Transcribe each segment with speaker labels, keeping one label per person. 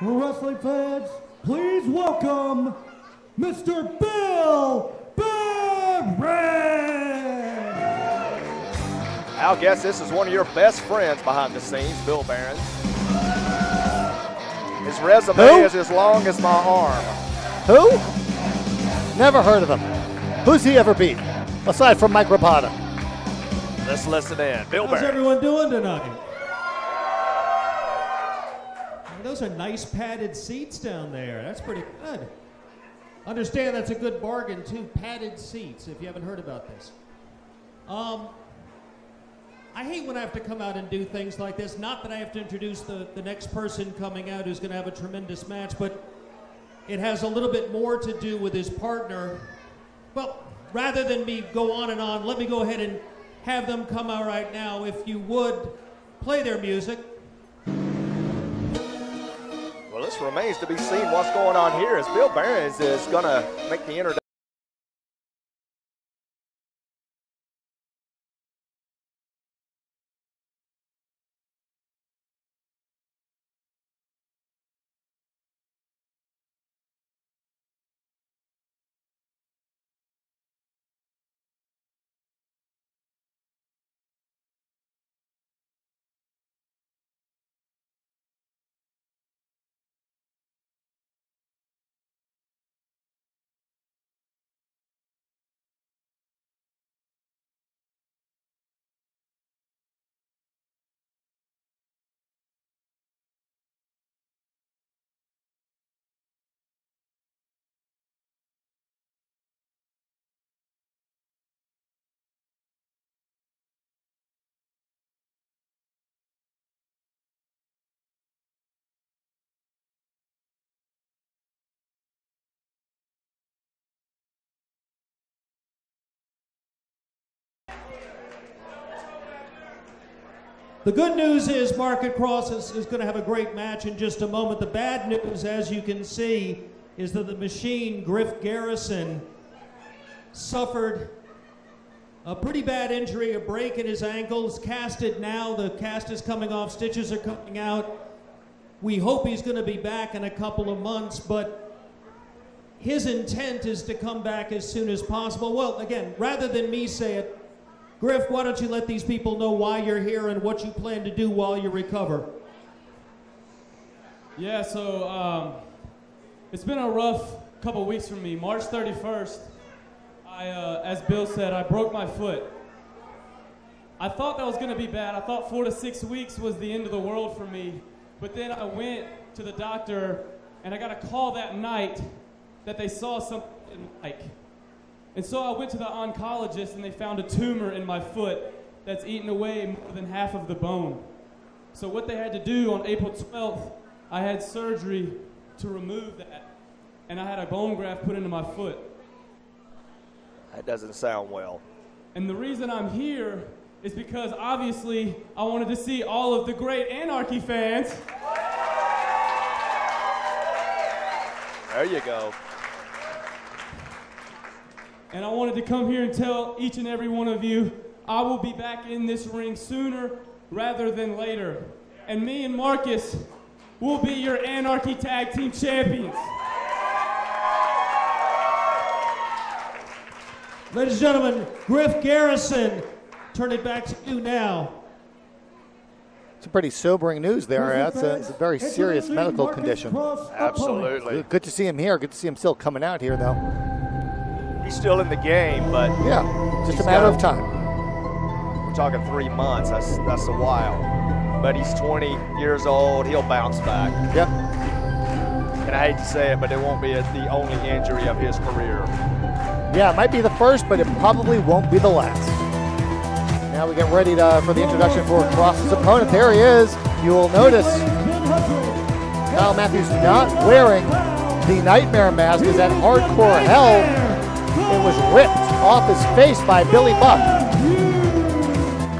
Speaker 1: Wrestling fans, please welcome Mr. Bill Behrens!
Speaker 2: I'll guess this is one of your best friends behind the scenes, Bill Behrens. His resume
Speaker 3: Who?
Speaker 2: is as long as my arm.
Speaker 3: Who? Never heard of him. Who's he ever beat? Aside from Mike Rapata.
Speaker 2: Let's listen in. Bill
Speaker 1: How's
Speaker 2: Behrens.
Speaker 1: everyone doing tonight? Those are nice padded seats down there. That's pretty good. Understand that's a good bargain too. Padded seats. If you haven't heard about this. Um, I hate when I have to come out and do things like this. Not that I have to introduce the, the next person coming out who's going to have a tremendous match, but it has a little bit more to do with his partner. Well, rather than me go on and on, let me go ahead and have them come out right now. If you would, play their music.
Speaker 2: This remains to be seen what's going on here as Bill Behrens is, is going to make the introduction.
Speaker 1: The good news is Marcus Kross is, is going to have a great match in just a moment. The bad news, as you can see, is that the machine, Griff Garrison, suffered a pretty bad injury, a break in his ankles, casted now. The cast is coming off, stitches are coming out. We hope he's going to be back in a couple of months, but his intent is to come back as soon as possible. Well, again, rather than me say it, Griff, why don't you let these people know why you're here and what you plan to do while you recover?
Speaker 4: Yeah, so um, it's been a rough couple weeks for me. March 31st, I, uh, as Bill said, I broke my foot. I thought that was going to be bad. I thought four to six weeks was the end of the world for me. But then I went to the doctor, and I got a call that night that they saw something like. And so I went to the oncologist, and they found a tumor in my foot that's eaten away more than half of the bone. So what they had to do on April 12th, I had surgery to remove that, and I had a bone graft put into my foot.
Speaker 2: That doesn't sound well.
Speaker 4: And the reason I'm here is because obviously I wanted to see all of the great Anarchy fans.
Speaker 2: There you go.
Speaker 4: And I wanted to come here and tell each and every one of you I will be back in this ring sooner rather than later. And me and Marcus will be your Anarchy Tag Team Champions.
Speaker 1: Ladies and gentlemen, Griff Garrison, turn it back to you now.
Speaker 3: Some pretty sobering news there. That's a, it's a very serious medical condition.
Speaker 2: Absolutely.
Speaker 3: Good to see him here. Good to see him still coming out here, though.
Speaker 2: He's still in the game, but
Speaker 3: Yeah, just a matter
Speaker 2: got-
Speaker 3: of time.
Speaker 2: we're talking three months. That's that's a while. But he's 20 years old. He'll bounce back.
Speaker 3: Yep.
Speaker 2: And I hate to say it, but it won't be a, the only injury of his career.
Speaker 3: Yeah, it might be the first, but it probably won't be the last. Now we get ready to, for the introduction for Kross's opponent. There he is. You will notice Kyle Matthews not wearing the Nightmare mask is at Hardcore Hell. It was ripped off his face by Billy Buck.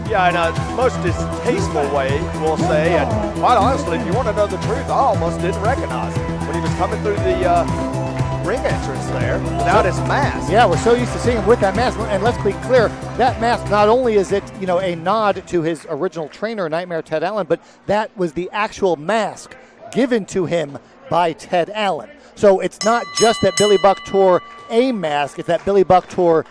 Speaker 2: Yeah, in a most distasteful way, we'll say. And quite honestly, if you want to know the truth, I almost didn't recognize him when he was coming through the uh, ring entrance there without his mask.
Speaker 3: Yeah, we're so used to seeing him with that mask. And let's be clear, that mask not only is it, you know, a nod to his original trainer, Nightmare Ted Allen, but that was the actual mask given to him by Ted Allen. So it's not just that Billy Buck tore a mask, it's that Billy Buck tore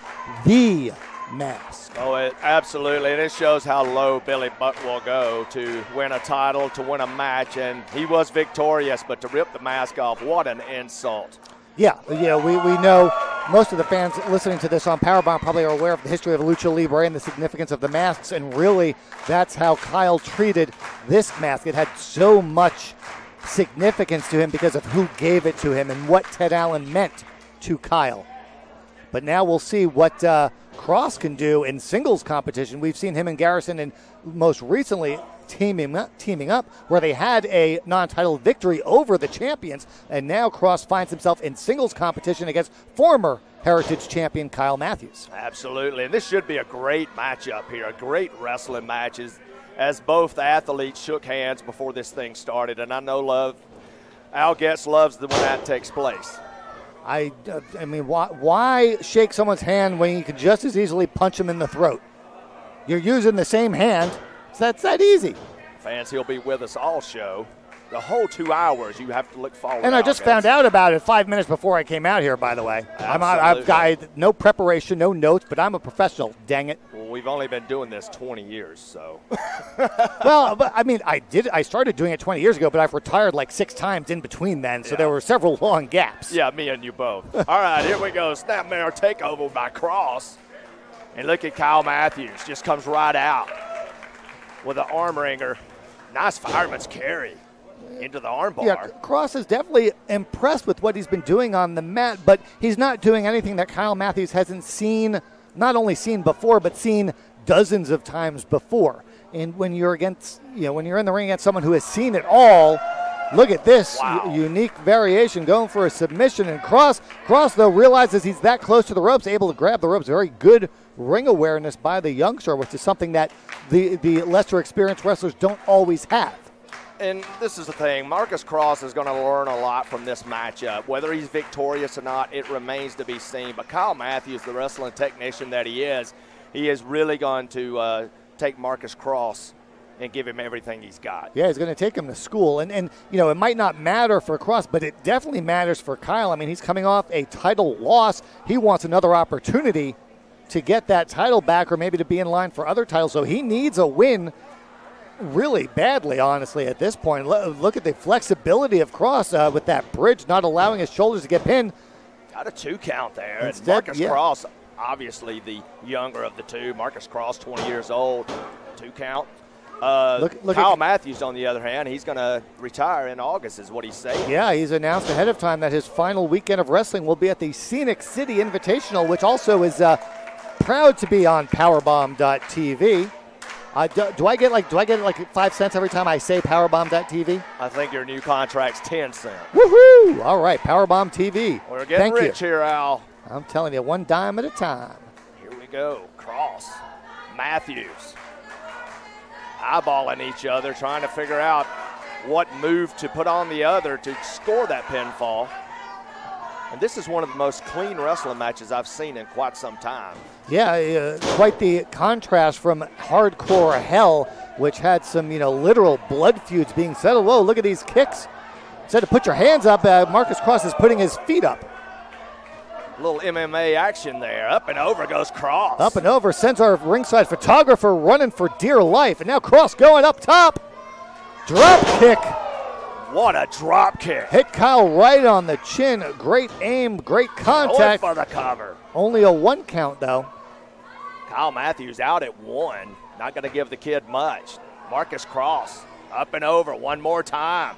Speaker 3: the mask.
Speaker 2: Oh, it, absolutely. And it shows how low Billy Buck will go to win a title, to win a match. And he was victorious, but to rip the mask off, what an insult.
Speaker 3: Yeah, yeah, we, we know most of the fans listening to this on Powerbomb probably are aware of the history of Lucha Libre and the significance of the masks, and really that's how Kyle treated this mask. It had so much significance to him because of who gave it to him and what Ted Allen meant to Kyle. But now we'll see what uh, Kross can do in singles competition. We've seen him and Garrison, and most recently teaming up, teaming up where they had a non-title victory over the champions, and now Kross finds himself in singles competition against former Heritage champion Kyle Matthews.
Speaker 2: Absolutely, and this should be a great matchup here, a great wrestling match as, as both athletes shook hands before this thing started, and I know love. Al Getz loves the when that takes place.
Speaker 3: I, uh, I mean, why, why shake someone's hand when you could just as easily punch them in the throat? You're using the same hand that's that easy.
Speaker 2: Fans, he'll be with us all show. The whole two hours, you have to look forward.
Speaker 3: And I just found out about it five minutes before I came out here. By the way, I'm, I've got no preparation, no notes, but I'm a professional. Dang it!
Speaker 2: Well, we've only been doing this 20 years, so.
Speaker 3: well, but I mean, I did. I started doing it 20 years ago, but I've retired like six times in between then, so yeah. there were several long gaps.
Speaker 2: Yeah, me and you both. all right, here we go. Snapmare takeover by Kross, and look at Kyle Matthews, just comes right out with an arm wringer. Nice fireman's carry into the armbar.
Speaker 3: Yeah, Kross is definitely impressed with what he's been doing on the mat, but he's not doing anything that Kyle Matthews hasn't seen, not only seen before, but seen dozens of times before. And when you're against, you know, when you're in the ring against someone who has seen it all, look at this wow. unique variation going for a submission. And Kross. Kross though realizes he's that close to the ropes, able to grab the ropes. Very good ring awareness by the youngster, which is something that the, the lesser experienced wrestlers don't always have.
Speaker 2: And this is the thing Marcus Kross is going to learn a lot from this matchup. Whether he's victorious or not, it remains to be seen. But Kyle Matthews, the wrestling technician that he is, he is really going to uh, take Marcus Kross and give him everything he's got.
Speaker 3: Yeah, he's going to take him to school. And, and, you know, it might not matter for Kross, but it definitely matters for Kyle. I mean, he's coming off a title loss. He wants another opportunity to get that title back or maybe to be in line for other titles. So he needs a win really badly, honestly, at this point. Look at the flexibility of Kross uh, with that bridge not allowing his shoulders to get pinned.
Speaker 2: Got a two count there. Instead, Marcus yeah. Kross, obviously the younger of the two. Marcus Kross, 20 years old, two count. Uh, look, look Kyle at, Matthews, on the other hand, he's going to retire in August, is what he's saying.
Speaker 3: Yeah, he's announced ahead of time that his final weekend of wrestling will be at the Scenic City Invitational, which also is uh, proud to be on Powerbomb.tv. Uh, do, do, I get like do I get like five cents every time I say Powerbomb.tv?
Speaker 2: I think your new contract's ten cents.
Speaker 3: Woohoo! All right, Powerbomb TV.
Speaker 2: We're getting
Speaker 3: Thank
Speaker 2: rich
Speaker 3: you.
Speaker 2: here, Al.
Speaker 3: I'm telling you, one dime at a time.
Speaker 2: Here we go. Kross, Matthews, eyeballing each other, trying to figure out what move to put on the other to score that pinfall. And this is one of the most clean wrestling matches I've seen in quite some time.
Speaker 3: Yeah, uh, quite the contrast from hardcore hell, which had some, you know, literal blood feuds being settled. Whoa, look at these kicks. Instead of put your hands up, uh, Marcus Kross is putting his feet up.
Speaker 2: A little MMA action there. Up and over goes Kross.
Speaker 3: Up and over sends our ringside photographer running for dear life. And now Kross going up top. Drop kick
Speaker 2: what a drop kick.
Speaker 3: Hit Kyle right on the chin. Great aim, great contact.
Speaker 2: Going for the cover.
Speaker 3: Only a one count, though.
Speaker 2: Kyle Matthews out at one. Not going to give the kid much. Marcus Kross up and over one more time.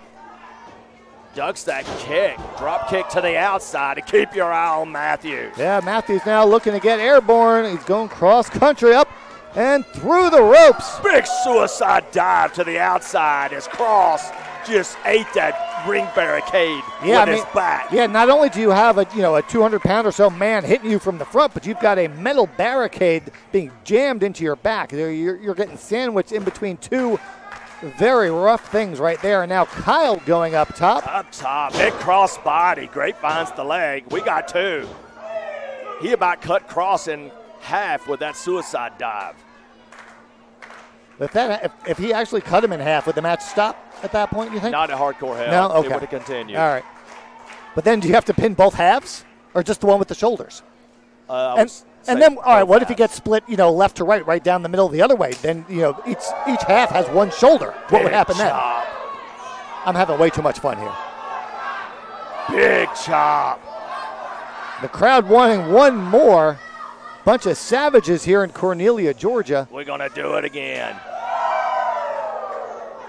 Speaker 2: Ducks that kick. Drop kick to the outside to keep your eye on Matthews.
Speaker 3: Yeah, Matthews now looking to get airborne. He's going cross country up and through the ropes.
Speaker 2: Big suicide dive to the outside as Kross just ate that ring barricade yeah, with I mean, his back.
Speaker 3: Yeah, not only do you have a you know a 200 pound or so man hitting you from the front, but you've got a metal barricade being jammed into your back. You're, you're getting sandwiched in between two very rough things right there. And now Kyle going up top.
Speaker 2: Up top, big cross body. Grapevines the leg. We got two. He about cut Kross in half with that suicide dive.
Speaker 3: If that if, if he actually cut him in half, would the match stop at that point? You think?
Speaker 2: Not a hardcore hell.
Speaker 3: No? Okay.
Speaker 2: It would have continued.
Speaker 3: All right. But then, do you have to pin both halves, or just the one with the shoulders?
Speaker 2: Uh,
Speaker 3: And and then, all right, what if he gets split, you know, left to right, right down the middle the other way? Then, you know, each each half has one shoulder. What would
Speaker 2: Big
Speaker 3: happen then?
Speaker 2: chop.
Speaker 3: I'm having way too much fun here.
Speaker 2: Big chop.
Speaker 3: The crowd wanting one more. Bunch of savages here in Cornelia, Georgia.
Speaker 2: We're going to do it again.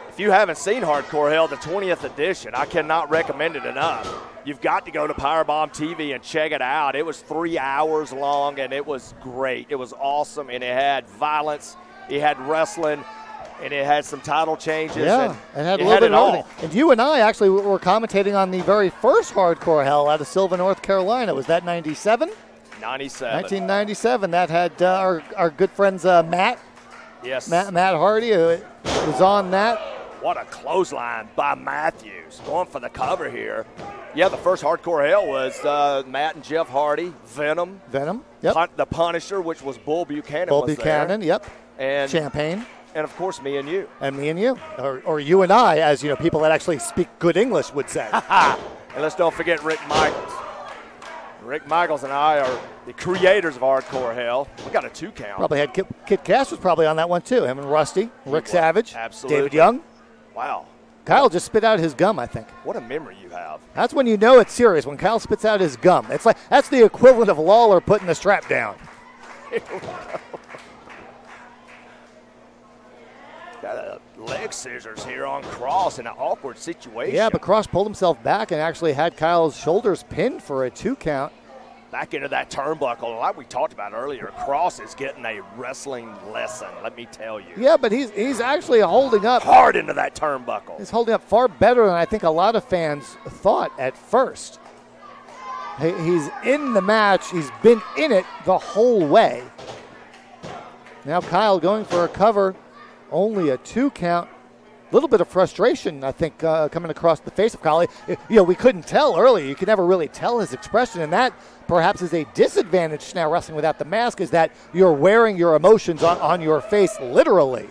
Speaker 2: If you haven't seen Hardcore Hell, the 20th edition, I cannot recommend it enough. You've got to go to Powerbomb TV and check it out. It was three hours long and it was great. It was awesome and it had violence, it had wrestling, and it had some title changes.
Speaker 3: Yeah,
Speaker 2: and
Speaker 3: it had a little
Speaker 2: had
Speaker 3: bit of
Speaker 2: all.
Speaker 3: everything. And you and I actually were commentating on the very first Hardcore Hell out of Sylva, North Carolina. Was that 97?
Speaker 2: 97.
Speaker 3: 1997. That had uh, our, our good friends uh, Matt,
Speaker 2: yes.
Speaker 3: Matt Matt Hardy who was on that.
Speaker 2: What a clothesline by Matthews. Going for the cover here. Yeah, the first hardcore hell was uh, Matt and Jeff Hardy, Venom,
Speaker 3: Venom. Yep.
Speaker 2: Pun- the Punisher, which was Bull Buchanan.
Speaker 3: Bull Buchanan. Yep.
Speaker 2: and
Speaker 3: Champagne.
Speaker 2: and of course me and you.
Speaker 3: And me and you, or, or you and I, as you know, people that actually speak good English would say.
Speaker 2: And let's don't forget Rick Michaels. Rick Michaels and I are the creators of hardcore hell. We got a two count.
Speaker 3: probably had Kid, Kid Kash was probably on that one too. Him and Rusty, Rick
Speaker 2: was.
Speaker 3: Savage,
Speaker 2: Absolutely.
Speaker 3: David Young.
Speaker 2: Wow,
Speaker 3: Kyle just spit out his gum, I think.
Speaker 2: what a memory you have.
Speaker 3: That's when you know it's serious. When Kyle spits out his gum, it's like that's the equivalent of Lawler putting the strap down.
Speaker 2: Got a leg scissors here on Kross in an awkward situation.
Speaker 3: Yeah, but Kross pulled himself back and actually had Kyle's shoulders pinned for a two count.
Speaker 2: Back into that turnbuckle. Like we talked about earlier, Kross is getting a wrestling lesson, let me tell you.
Speaker 3: Yeah, but he's he's actually holding up.
Speaker 2: Hard into that turnbuckle.
Speaker 3: He's holding up far better than I think a lot of fans thought at first. He- He's in the match. He's been in it the whole way. Now Kyle going for a cover, only a two count. Little bit of frustration, I think, uh, coming across the face of Kyle. You know, we couldn't tell early. You could never really tell his expression, and that perhaps is a disadvantage now wrestling without the mask. Is that you're wearing your emotions on, on your face literally.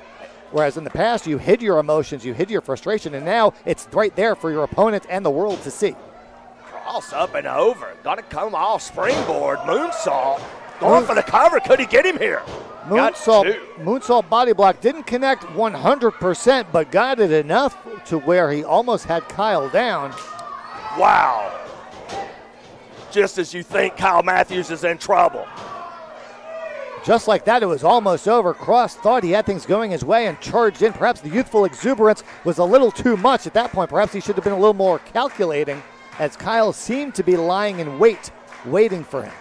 Speaker 3: Whereas in the past, you hid your emotions, you hid your frustration, and now it's right there for your opponent and the world to see.
Speaker 2: Kross up and over. Got to come off springboard. Moonsault. Going for the cover. Could he get him here?
Speaker 3: Moonsault, moonsault body block didn't connect 100%, but got it enough to where he almost had Kyle down.
Speaker 2: Wow. Just as you think Kyle Matthews is in trouble.
Speaker 3: Just like that, it was almost over. Kross thought he had things going his way and charged in. Perhaps the youthful exuberance was a little too much at that point. Perhaps he should have been a little more calculating, as Kyle seemed to be lying in wait, waiting for him.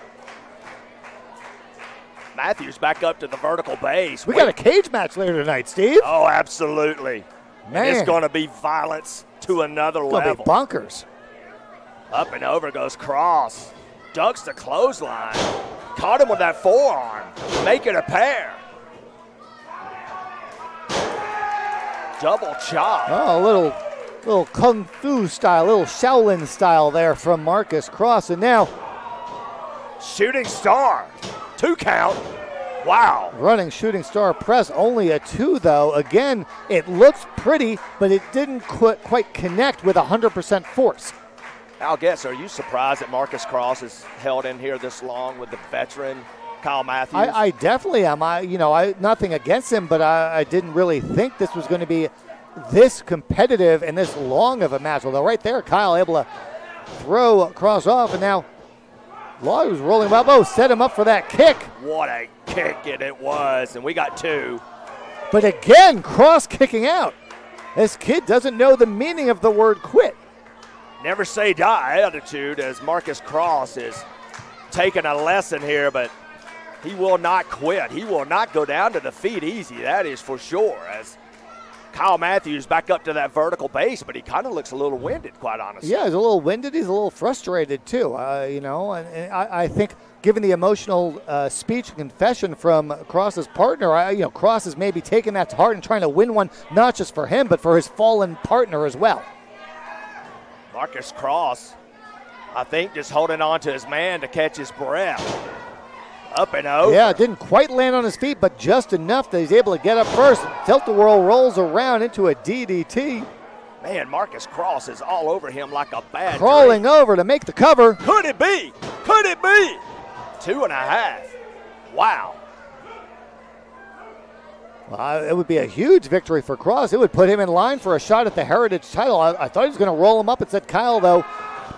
Speaker 2: Matthews back up to the vertical base.
Speaker 3: We got a cage match later tonight, Steve.
Speaker 2: Oh, absolutely. And
Speaker 3: Man.
Speaker 2: it's going to be violence to another
Speaker 3: It's
Speaker 2: level.
Speaker 3: bonkers.
Speaker 2: Up and over goes Kross. Ducks the clothesline. Caught him with that forearm. Make it a pair. Double chop.
Speaker 3: Oh, a little, little kung fu style, little Shaolin style there from Marcus Kross, and now
Speaker 2: Shooting star. Two count. Wow.
Speaker 3: running shooting star press. Only a two though. Again, it looks pretty, but it didn't qu- quite connect with 100% force.
Speaker 2: Al Getz, are you surprised that Marcus Kross is held in here this long with the veteran Kyle Matthews?
Speaker 3: I, I definitely am. I, you know, I nothing against him, but I, I didn't really think this was going to be this competitive and this long of a match. Although right there, Kyle able to throw Kross off, and now Law was rolling well. Oh, set him up for that kick.
Speaker 2: what a kick it, it was. And we got two.
Speaker 3: But again, Kross kicking out. This kid doesn't know the meaning of the word quit.
Speaker 2: Never say die attitude as Marcus Kross is taking a lesson here, but he will not quit. He will not go down to defeat easy. That is for sure. As Kyle Matthews back up to that vertical base, but he kind of looks a little winded, quite honestly.
Speaker 3: Yeah, he's a little winded. He's a little frustrated too. Uh, you know, and, and I, I think given the emotional uh, speech and confession from Kross's partner, I, you know, Kross is maybe taking that to heart and trying to win one, not just for him, but for his fallen partner as well.
Speaker 2: Marcus Kross, I think, just holding on to his man to catch his breath. Up and over.
Speaker 3: Yeah, didn't quite land on his feet, but just enough that he's able to get up first. Tilt-a-whirl rolls around into a DDT.
Speaker 2: Man, Marcus Kross is all over him like a bad
Speaker 3: Crawling
Speaker 2: dream.
Speaker 3: over to make the cover.
Speaker 2: Could it be? Could it be? Two and a half. Wow.
Speaker 3: Uh, it would be a huge victory for Kross. It would put him in line for a shot at the Heritage title. I, I thought he was going to roll him up. It said Kyle, though,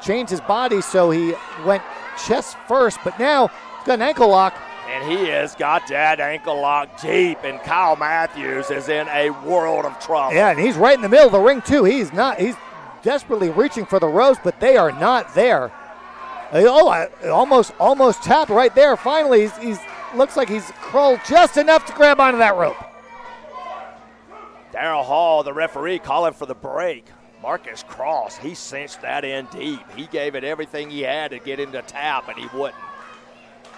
Speaker 3: changed his body, so he went chest first. But now an ankle lock.
Speaker 2: And he has got that ankle lock deep, and Kyle Matthews is in a world of trouble.
Speaker 3: Yeah, and he's right in the middle of the ring, too. He's not, he's desperately reaching for the ropes, but they are not there. Uh, Oh, I, almost, almost tapped right there. Finally, he's, he's looks like he's crawled just enough to grab onto that rope.
Speaker 2: Daryl Hall, the referee, calling for the break. Marcus Kross, he cinched that in deep. He gave it everything he had to get him to tap, and he wouldn't.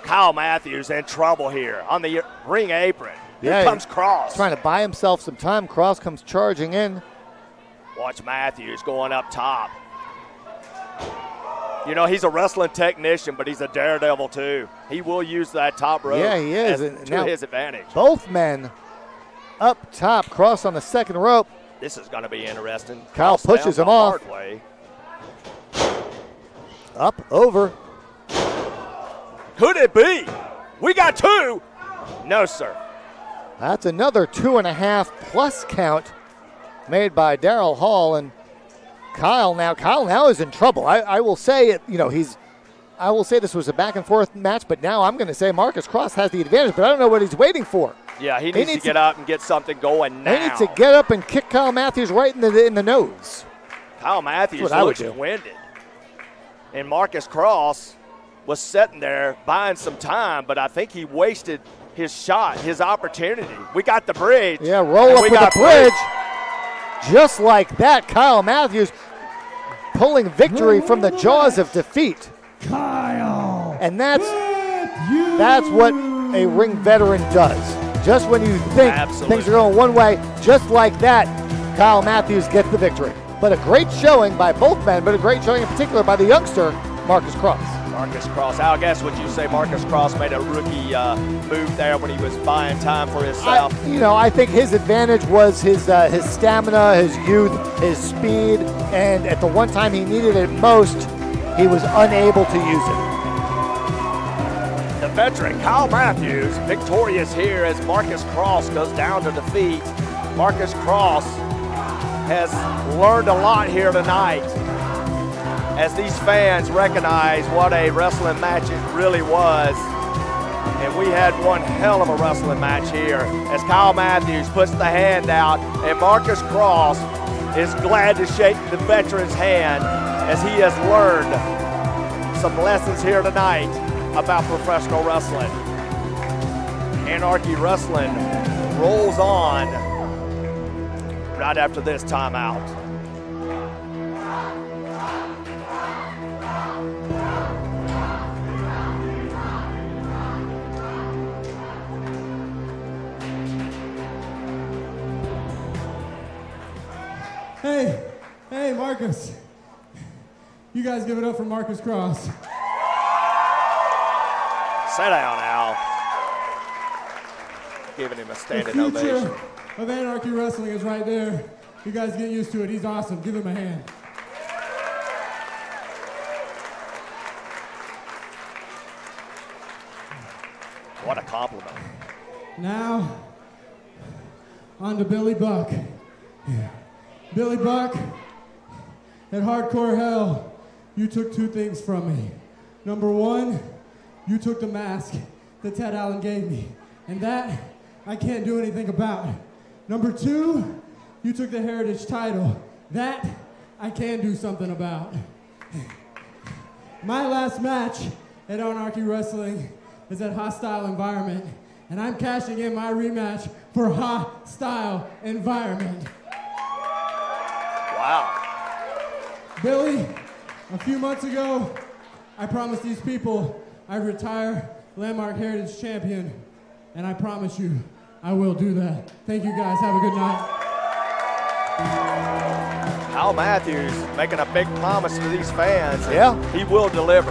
Speaker 2: Kyle Matthews in trouble here on the ring apron. Here
Speaker 3: Yeah,
Speaker 2: comes Kross.
Speaker 3: Trying to buy himself some time. Kross comes charging in.
Speaker 2: Watch Matthews going up top. You know, he's a wrestling technician, but he's a daredevil too. He will use that top rope
Speaker 3: Yeah, he is.
Speaker 2: as- to
Speaker 3: now-
Speaker 2: his advantage.
Speaker 3: Both men up top. Kross on the second rope.
Speaker 2: This is going to be interesting.
Speaker 3: Kyle
Speaker 2: Kross
Speaker 3: pushes him off.
Speaker 2: way.
Speaker 3: Up, over.
Speaker 2: Could it be? We got two. No, sir.
Speaker 3: That's another two and a half plus count made by Daryl Hall and Kyle. Now, Kyle now is in trouble. I, I will say it. You know, he's. I will say this was a back and forth match, but now I'm going to say Marcus Kross has the advantage. But I don't know what he's waiting for.
Speaker 2: Yeah, he needs,
Speaker 3: needs
Speaker 2: to get
Speaker 3: to-
Speaker 2: up and get something going now.
Speaker 3: They need to get up and kick Kyle Matthews right in the in the nose.
Speaker 2: Kyle Matthews
Speaker 3: That's what I would
Speaker 2: looks winded. And Marcus Kross was sitting there buying some time, but I think he wasted his shot, his opportunity. We got the bridge.
Speaker 3: Yeah, roll up
Speaker 2: we
Speaker 3: with
Speaker 2: got
Speaker 3: a bridge. Just like that, Kyle Matthews pulling victory from the jaws of defeat.
Speaker 1: Kyle.
Speaker 3: And that's that's what a ring veteran does. Just when you think
Speaker 2: Absolutely.
Speaker 3: things are going one way, just like that, Kyle Matthews gets the victory. But a great showing by both men, but a great showing in particular by the youngster, Marcus Kross.
Speaker 2: Marcus Kross. I guess would you say Marcus Kross made a rookie uh, move there when he was buying time for
Speaker 3: I,
Speaker 2: himself?
Speaker 3: you know, I think his advantage was his uh, his stamina, his youth, his speed, and at the one time he needed it most, he was unable to use it.
Speaker 2: The veteran Kyle Matthews victorious here as Marcus Kross goes down to defeat. Marcus Kross has learned a lot here tonight as these fans recognize what a wrestling match it really was. And we had one hell of a wrestling match here as Kyle Matthews puts the hand out and Marcus Kross is glad to shake the veteran's hand as he has learned some lessons here tonight about professional wrestling. Anarchy Wrestling rolls on right after this timeout.
Speaker 5: Hey, hey, Marcus. You guys give it up for Marcus Kross.
Speaker 2: Sit down, Al. Giving him a standing The
Speaker 5: future
Speaker 2: ovation.
Speaker 5: of Anarchy Wrestling is right there. You guys get used to it. He's awesome. Give him a hand.
Speaker 2: What a compliment.
Speaker 5: Now, on to Billy Buck. Billy Buck, at Hardcore Hell, you took two things from me. Number one, you took the mask that Ted Allen gave me, and that I can't do anything about. Number two, you took the Heritage title. That I can do something about. My last match at Anarchy Wrestling is at Hostile Environment, and I'm cashing in my rematch for Hostile Environment.
Speaker 2: Wow.
Speaker 5: Billy, a few months ago, I promised these people I'd retire Landmark Heritage Champion, and I promise you I will do that. Thank you guys. Have a good night.
Speaker 2: Kyle Matthews making a big promise to these fans.
Speaker 3: Yeah.
Speaker 2: He will deliver.